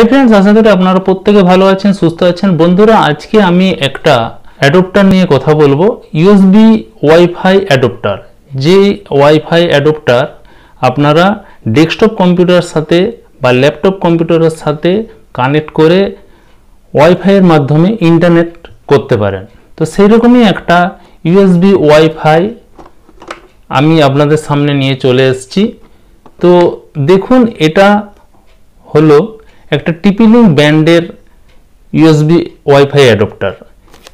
Hi friends আশা করি আপনারা প্রত্যেকে ভালো আছেন, সুস্থ আছেন। বন্ধুরা, আজকে আমি একটা অ্যাডপ্টার নিয়ে কথা বলব ইউএসবি ওয়াইফাই অ্যাডপ্টার যে ওয়াইফাই অ্যাডপ্টার আপনারা ডেস্কটপ কম্পিউটারের সাথে বা ল্যাপটপ কম্পিউটারের সাথে কানেক্ট করে ওয়াইফাইয়ের মাধ্যমে ইন্টারনেট করতে পারেন। তো সেই রকমই একটা ইউএসবি ওয়াইফাই আমি আপনাদের সামনে নিয়ে চলে এসেছি। তো দেখুন, এটা হলো একটা টিপিলিং ব্যান্ডের ইউএসবি ওয়াইফাই অ্যাডপ্টার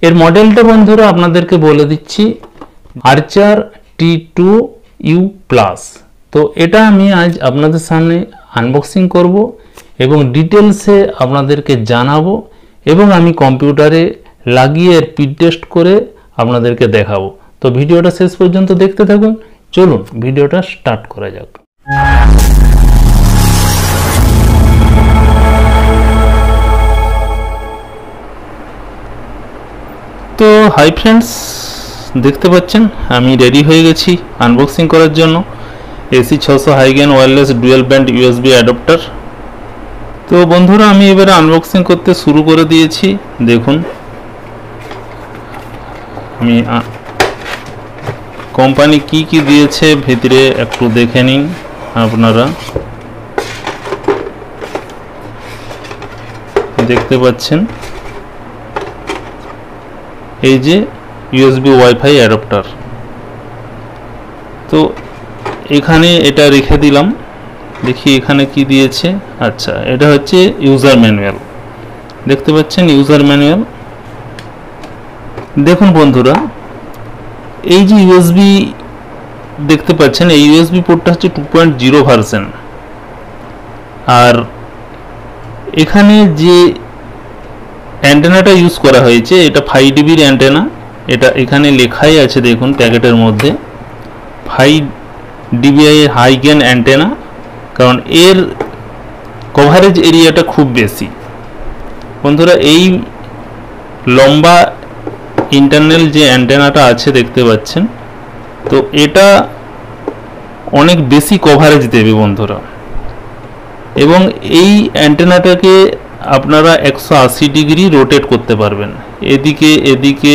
এর মডেলটা বন্ধুরা আপনাদেরকে বলে দিচ্ছি Archer T two U plus তো এটা আমি আজ আপনাদের সামনে আনবক্সিং করব এবং ডিটেলসে আপনাদেরকে জানাব এবং আমি কম্পিউটারে লাগিয়ে এর পিড টেস্ট করে আপনাদেরকে দেখাবো। তো ভিডিওটা শেষ পর্যন্ত দেখতে থাকুন। চলুন, ভিডিওটা স্টার্ট করা যাক। তো হাই ফ্রেন্ডস দেখতে পাচ্ছেন, আমি রেডি হয়ে গেছি আনবক্সিং করার জন্য। এসি ছশো high gain wireless dual band USB adapter তো বন্ধুরা, আমি এবারে আনবক্সিং করতে শুরু করে দিয়েছি, দেখুন। আমি কোম্পানি কি কি দিয়েছে ভিতরে একটু দেখে নিন আপনারা। দেখতে পাচ্ছেন। এই যে ইউএসবি ওয়াইফাই অ্যাডাপ্টার তো এখানে এটা রেখে দিলাম। দেখি এখানে কি দিয়েছে। আচ্ছা এটা হচ্ছে ইউজার ম্যানুয়াল দেখতে পাচ্ছেন ইউজার ম্যানুয়াল দেখুন বন্ধুরা, এই যে ইউএসবি দেখতে পাচ্ছেন, এই ইউএসবি পোর্টটা হচ্ছে টু পয়েন্ট জিরো ভার্সেন আর এখানে যে অ্যান্টেনাটা ইউজ করা হয়েছে, এটা ফাইভ ডিবির অ্যান্টেনা। এটা এখানে লেখাই আছে, দেখুন, প্যাকেটের মধ্যে। ফাইভ ডিবিআই হাইগেন অ্যান্টেনা, কারণ এর কভারেজ এরিয়াটা খুব বেশি। বন্ধুরা, এই লম্বা ইন্টারনাল যে অ্যান্টেনাটা আছে, দেখতে পাচ্ছেন, তো এটা অনেক বেশি কভারেজ দেবে বন্ধুরা। এবং এই অ্যান্টেনাটাকে আপনারা একশো আশি ডিগ্রি রোটেট করতে পারবেন। এদিকে এদিকে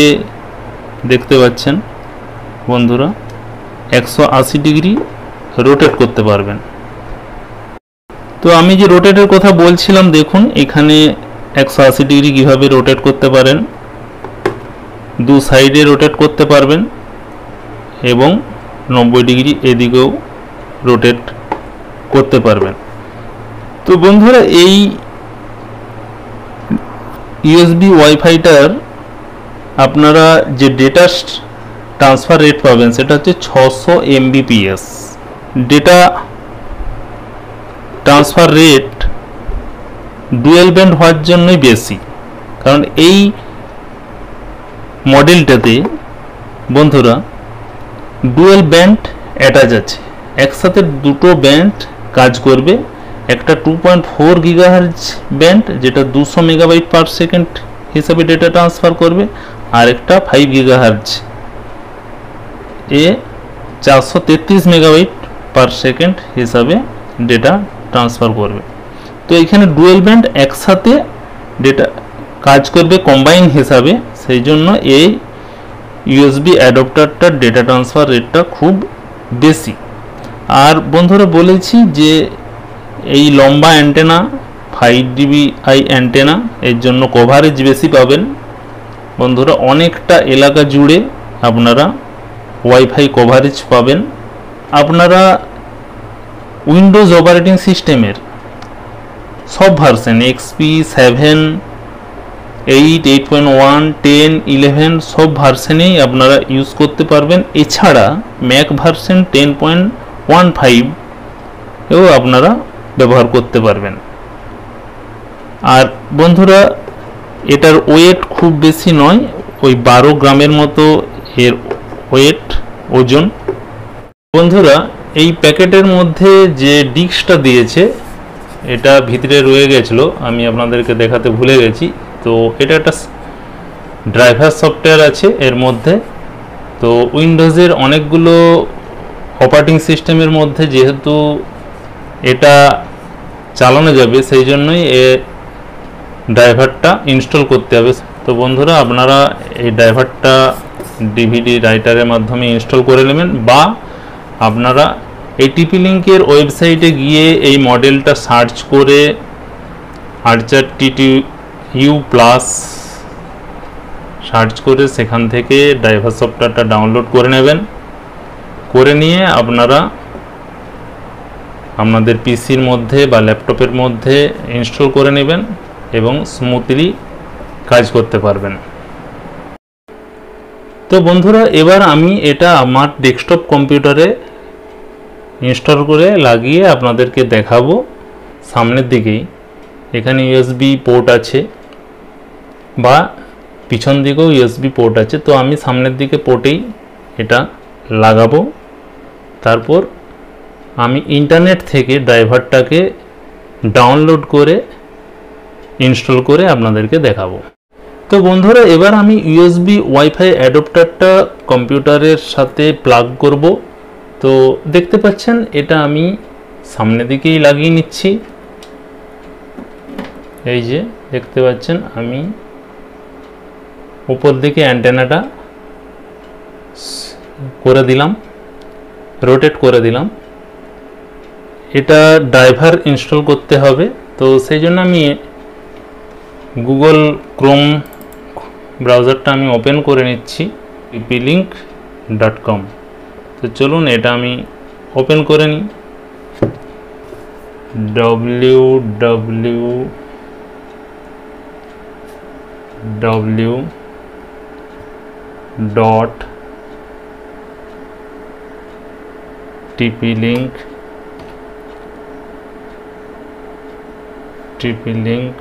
দেখতে পাচ্ছেন বন্ধুরা, একশো আশি ডিগ্রি রোটেট করতে পারবেন। তো আমি যে রোটেটের কথা বলছিলাম, দেখুন, এখানে একশো আশি ডিগ্রি কীভাবে রোটেট করতে পারেন। দু সাইডে রোটেট করতে পারবেন এবং নব্বই ডিগ্রি এদিকেও রোটেট করতে পারবেন। তো বন্ধুরা, এই ইউএসবি ওয়াইফাইটার আপনারা যে ডেটা ট্রান্সফার রেট পাবেন, সেটা হচ্ছে ছশো Mbps data transfer rate dual band হওয়ার জন্যই বেশি। কারণ এই মডেলটাতে বন্ধুরা ডুয়েল ব্যান্ড অ্যাটাচ আছে। একসাথে দুটো ব্যান্ড কাজ করবে একটা two point four gigahertz band যেটা দুশো মেগাবাইট পার সেকেন্ড হিসাবে ডেটা ট্রান্সফার করবে, আর একটা ফাইভ গিগাহার্জ এ চারশো তেত্রিশ মেগাবাইট পার সেকেন্ড হিসাবে ডেটা ট্রান্সফার করবে। তো এখানে ডুয়েল ব্যান্ড একসাথে ডেটা কাজ করবে কম্বাইন হিসাবে, সেই জন্য এই ইউএসবি অ্যাডপ্টারটার ডেটা ট্রান্সফার রেটটা খুব বেশি। আর বন্ধুরা বলেছি যে এই লম্বা antenna five dB i antenna এর জন্য কভারেজ বেশি পাবেন। বন্ধুরা, অনেকটা এলাকা জুড়ে আপনারা ওয়াইফাই কভারেজ পাবেন। আপনারা উইন্ডোজ অপারেটিং সিস্টেমের সব version XP seven eight eight point one ten eleven সব ভার্সেনেই আপনারা ইউজ করতে পারবেন। এছাড়া Mac version ten point one five এও আপনারা ব্যবহার করতে পারবেন। আর বন্ধুরা, এটার ওয়েট খুব বেশি নয়, ওই বারো গ্রামের মতো এর ওয়েট ওজন। বন্ধুরা, এই প্যাকেটের মধ্যে যে ডিস্কটা দিয়েছে, এটা ভিতরে রয়ে গেছিল, আমি আপনাদেরকে দেখাতে ভুলে গেছি। তো এটা একটা ড্রাইভার সফটওয়্যার আছে এর মধ্যে। তো উইন্ডোজের অনেকগুলো অপারেটিং সিস্টেমের মধ্যে যেহেতু এটা চালানো যাবে, সেই জন্যই এ ড্রাইভারটা ইনস্টল করতে হবে। তো বন্ধুরা, আপনারা এই ড্রাইভারটা ডিভিডি রাইটারের মাধ্যমে ইনস্টল করে নেবেন বা আপনারা এই টিপি লিঙ্কের ওয়েবসাইটে গিয়ে এই মডেলটা সার্চ করে Archer T two U plus search করে সেখান থেকে ড্রাইভার সফটওয়্যারটা ডাউনলোড করে নেবেন। করে নিয়ে আপনারা আপনাদের পিসির মধ্যে বা ল্যাপটপের মধ্যে ইনস্টল করে নেবেন এবং স্মুথলি কাজ করতে পারবেন। তো বন্ধুরা, এবার আমি এটা আমার ডেস্কটপ কম্পিউটারে ইনস্টল করে লাগিয়ে আপনাদেরকে দেখাবো সামনের দিকেই। এখানে ইউএসবি পোর্ট আছে বা পিছন দিকেও ইউএসবি পোর্ট আছে। তো আমি সামনের দিকে পোর্টেই এটা লাগাবো। তারপর আমি ইন্টারনেট থেকে ড্রাইভারটাকে ডাউনলোড করে ইনস্টল করে আপনাদেরকে দেখাবো। তো বন্ধুরা, এবার আমি ইউএসবি ওয়াইফাই অ্যাডপ্টারটা কম্পিউটারের সাথে প্লাগ করব। তো দেখতে পাচ্ছেন, এটা আমি সামনে দিকেই লাগিয়ে নিচ্ছি। এই যে, দেখতে পাচ্ছেন, আমি উপর দিকে অ্যান্টেনাটা করে দিলাম রোটেট করে দিলাম। এটা ড্রাইভার ইনস্টল করতে হবে। তো সেই জন্য আমি গুগল ক্রোম ব্রাউজারটা আমি ওপেন করে নিচ্ছি পিলিঙ্ক ডট কম তো চলুন এটা আমি ওপেন করে নিই। W W W dot TP link TP link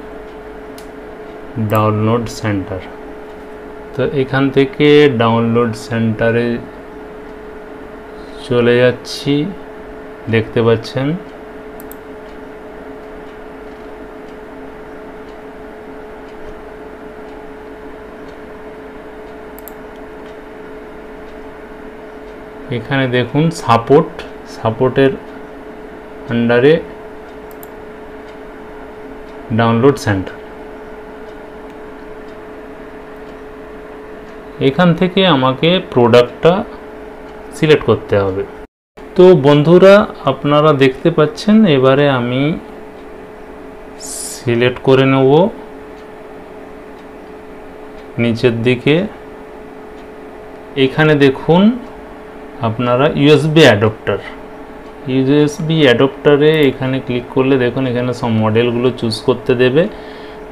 download centre তো এখান থেকে ডাউনলোড সেন্টারে চলে যাচ্ছি। দেখতে পাচ্ছেন? এখানে দেখুন সাপোর্ট সাপোর্টের আন্ডারে ডাউনলোড সেন্টার এখান থেকে আমাকে প্রোডাক্টটা সিলেক্ট করতে হবে। তো বন্ধুরা, আপনারা দেখতে পাচ্ছেন, এবারে আমি সিলেক্ট করে নেব। নিচের দিকে। এখানে দেখুন, আপনারা ইউএসবি অ্যাডপ্টার ইউএসবি অ্যাডপ্টারে এখানে ক্লিক করলে দেখুন এখানে সব মডেলগুলো চুজ করতে দেবে।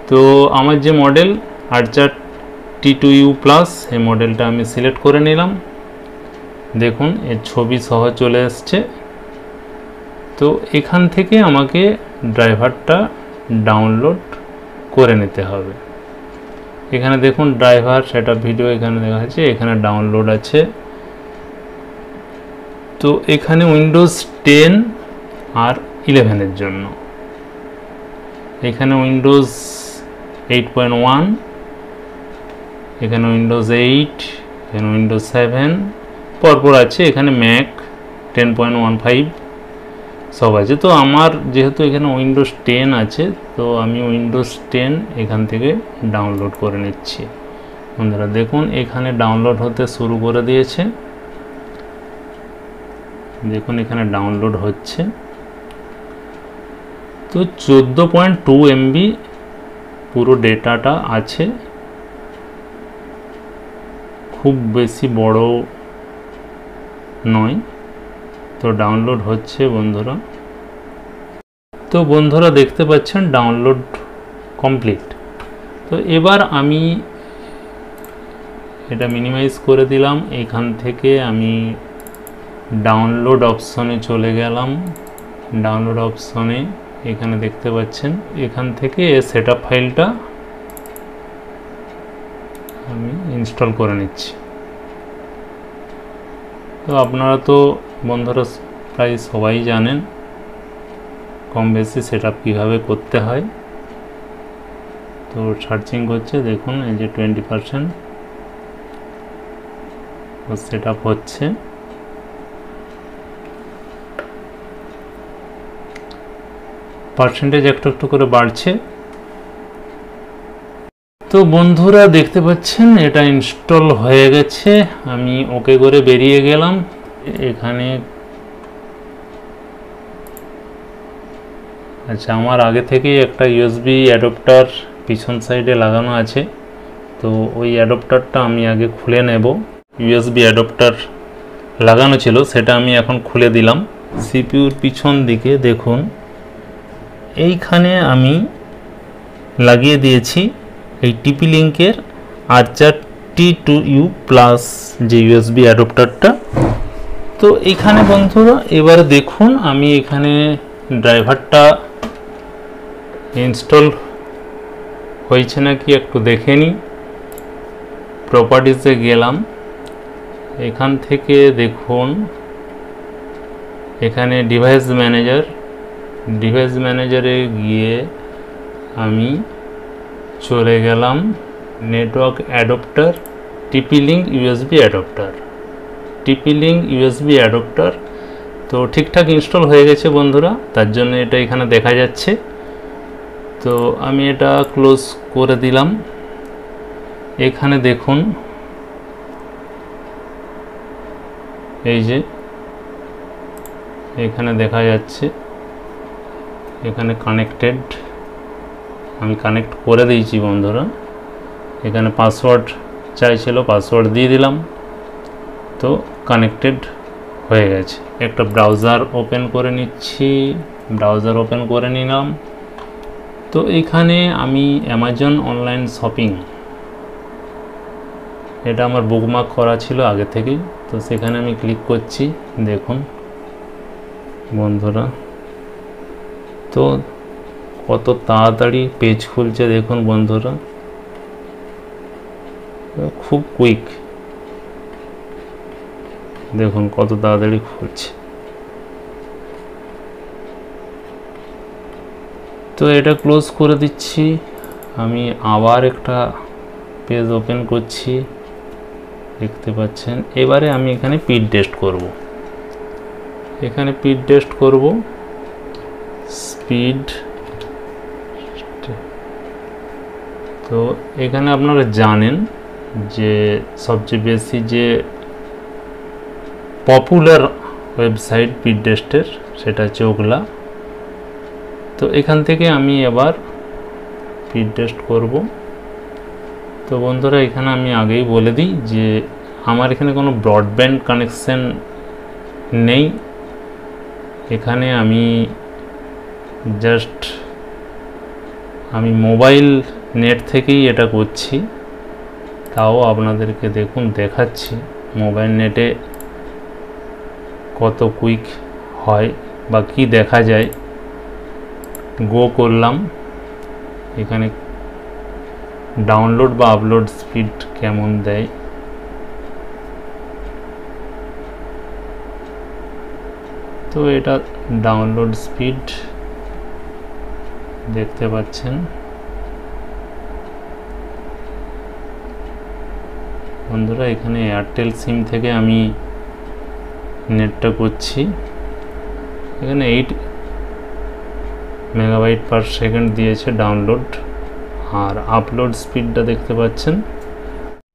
তো আমার যে model Archer T two U plus এই মডেলটা আমি সিলেক্ট করে নিলাম। দেখুন, এর ছবি সহ চলে এসছে তো এখান থেকে আমাকে ড্রাইভারটা ডাউনলোড করে নিতে হবে। এখানে দেখুন ড্রাইভার সেটা ভিডিও এখানে দেখা যাচ্ছে এখানে ডাউনলোড আছে। তো এখানে উইন্ডোজ টেন আর ইলেভেনের জন্য। এখানে উইন্ডোজ এইট পয়েন্ট ওয়ান এখানে উইন্ডোজ এইট এখানে উইন্ডোজ সেভেন পরপর আছে এখানে Mac ten point one five সব আছে। তো আমার যেহেতু এখানে উইন্ডোজ টেন আছে, তো আমি উইন্ডোজ টেন এখান থেকে ডাউনলোড করে নিচ্ছি। বন্ধুরা, দেখুন, এখানে ডাউনলোড হতে শুরু করে দিয়েছে। দেখুন, এখানে ডাউনলোড হচ্ছে। তো চোদ্দ পয়েন্ট টু এমবি পুরো ডেটাটা আছে। খুব বেশি বড় নয়। তো ডাউনলোড হচ্ছে বন্ধুরা। তো বন্ধুরা দেখতে পাচ্ছেন ডাউনলোড কমপ্লিট তো এবার আমি এটা মিনিমাইজ করে দিলাম। এখান থেকে আমি ডাউনলোড অপশনে চলে গেলাম। ডাউনলোড অপশনে এখানে দেখতে পাচ্ছেন, এখান থেকে সেট ফাইলটা আমি ইনস্টল করে নিচ্ছি। তো আপনারা তো বন্ধুরা প্রায় সবাই জানেন কম বেশি সেট কীভাবে করতে হয়। তো সার্চিং করছে দেখুন, এই যে টোয়েন্টি পারসেন্ট সেট আপ হচ্ছে। পার্সেন্টেজ একটু একটু করে বাড়ছে। তো বন্ধুরা দেখতে পাচ্ছেন, এটা ইনস্টল হয়ে গেছে। আমি ওকে করে বেরিয়ে গেলাম। এখানে আচ্ছা আমার আগে থেকেই একটা ইউএসবি অ্যাডপ্টার পিছন সাইডে লাগানো আছে। তো ওই অ্যাডপ্টারটা আমি আগে খুলে নেব। ইউএসবি অ্যাডপ্টার লাগানো ছিল, সেটা আমি এখন খুলে দিলাম। সিপিউর পিছন দিকে দেখুন। এইখানে আমি লাগিয়ে দিয়েছি এই টিপি লিঙ্কের Archer T two U plus যে ইউএসবি অ্যাডপ্টারটা তো এখানে বন্ধুরা, এবার দেখুন আমি এখানে ড্রাইভারটা ইনস্টল হয়েছে নাকি একটু দেখে নিই। প্রপার্টিসে গেলাম। এখান থেকে দেখুন, এখানে ডিভাইস ম্যানেজার ডিভাইস ম্যানেজারে গিয়ে আমি চলে গেলাম network adapter TP link USB adapter TP link USB adapter তো ঠিকঠাক ইনস্টল হয়ে গেছে বন্ধুরা, তার জন্য এটা এখানে দেখা যাচ্ছে। তো আমি এটা ক্লোজ করে দিলাম। এখানে দেখুন, এই যে, এখানে দেখা যাচ্ছে। এখানে কানেক্টেড আমি কানেক্ট করে দিয়েছি বন্ধুরা। এখানে পাসওয়ার্ড চাইছিল পাসওয়ার্ড দিয়ে দিলাম। তো কানেক্টেড হয়ে গেছে। একটা ব্রাউজার ওপেন করে নিচ্ছি। ব্রাউজার ওপেন করে নিলাম। তো এখানে আমি অ্যামাজন অনলাইন শপিং এটা আমার বুকমার্ক করা ছিল আগে থেকেই। তো সেখানে আমি ক্লিক করছি। দেখুন, বন্ধুরা। তো কত তাড়াতাড়ি পেজ খুলছে দেখুন বন্ধুরা। খুব কুইক দেখুন কত তাড়াতাড়ি খুলছে। তো এটা ক্লোজ করে দিচ্ছি। আমি আবার একটা পেজ ওপেন করছি। দেখতে পাচ্ছেন। এবারে আমি এখানে পিড টেস্ট করব। এখানে পিড টেস্ট করব। স্পিড। তো এখানে আপনারা জানেন যে সবচেয়ে বেশি যে পপুলার ওয়েবসাইট পিড টেস্টের সেটা হচ্ছে ওগলা। তো এখান থেকে আমি এবার পিড টেস্ট করব। তো বন্ধুরা, এখানে আমি আগেই বলে দিই যে আমার এখানে কোনো ব্রডব্যান্ড কানেকশন নেই। এখানে আমি জাস্ট আমি মোবাইল নেট থেকেই এটা করছি। তাও আপনাদেরকে দেখুন, দেখাচ্ছি। মোবাইল নেটে কত কুইক হয় বা কি দেখা যায়। গো করলাম। এখানে ডাউনলোড বা আপলোড স্পিড কেমন দেয়? তো এটা ডাউনলোড স্পিড। দেখতে পাচ্ছেন। বন্ধুরা, এখানে এয়ারটেল সিম থেকে আমি নেটটা করছি। এখানে এইট মেগাবাইট পার সেকেন্ড দিয়েছে ডাউনলোড আর আপলোড স্পিডটা দেখতে পাচ্ছেন।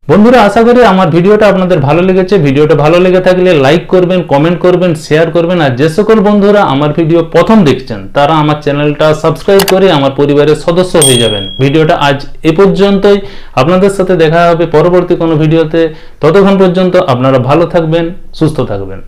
বন্ধুরা, আশা করি আমার ভিডিওটা আপনাদের ভালো লেগেছে। ভিডিওটা ভালো লেগে থাকলে লাইক করবেন কমেন্ট করবেন শেয়ার করবেন। আর যে সকল বন্ধুরা আমার ভিডিও প্রথম দেখছেন, তারা আমার চ্যানেলটা সাবস্ক্রাইব করে আমার পরিবারের সদস্য হয়ে যাবেন। ভিডিওটা আজ এ পর্যন্তই। আপনাদের সাথে দেখা হবে পরবর্তী কোনো ভিডিওতে। ততক্ষণ পর্যন্ত আপনারা ভালো থাকবেন, সুস্থ থাকবেন।